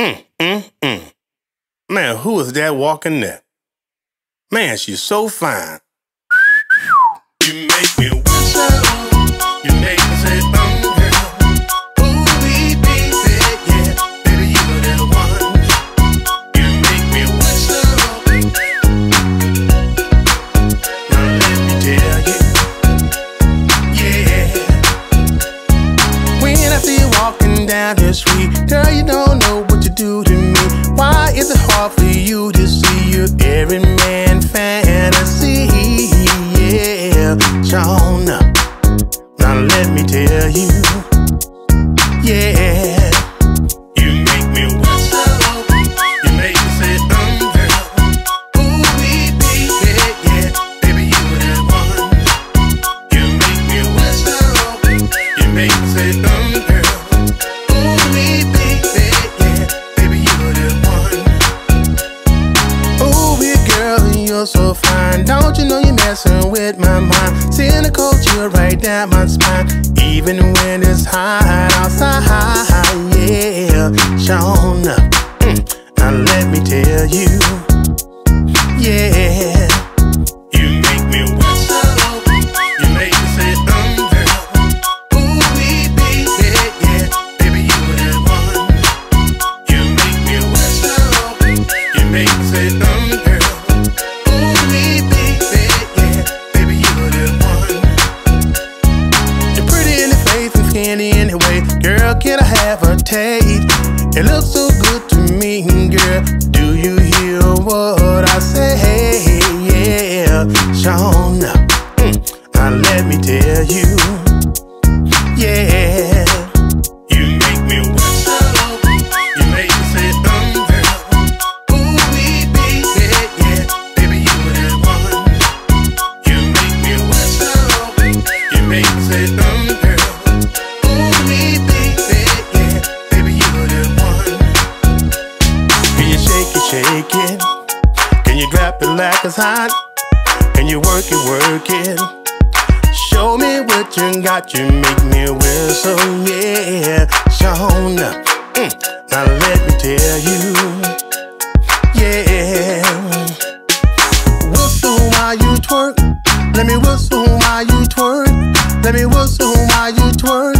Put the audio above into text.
Mm, mm, mm. Man, who is that walking there? Man, she's so fine. You make me whistle. You make me say, um, girl. Ooh, wee, baby, yeah. Baby, you the one. You make me whistle. Now let me tell you, yeah. When I see you walking down the street, girl, you don't know do to me. Why is it hard for you to see your every man fantasy? Yeah, Shauna. Now let me tell you, yeah. Know you're messing with my mind? Cynical, you're right down my spine. Even when it's hot outside, yeah. Shauna, mm, now let me tell you, yeah. You make me whistle. You make me say, um, girl. Ooh, yeah. Baby, you the one. You make me. You make me face and skinny in the way. Girl, can I have a taste? It looks so good Drop like it's hot? Can you work it, work it? Show me what you got, you make me whistle, yeah. Shauna, mm, now let me tell you, yeah. Whistle while you twerk, let me whistle while you twerk, let me whistle while you twerk